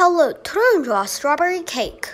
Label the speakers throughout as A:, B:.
A: Hello, I'm draw strawberry cake.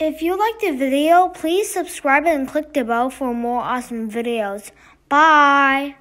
A: If you liked the video, please subscribe and click the bell for more awesome videos. Bye!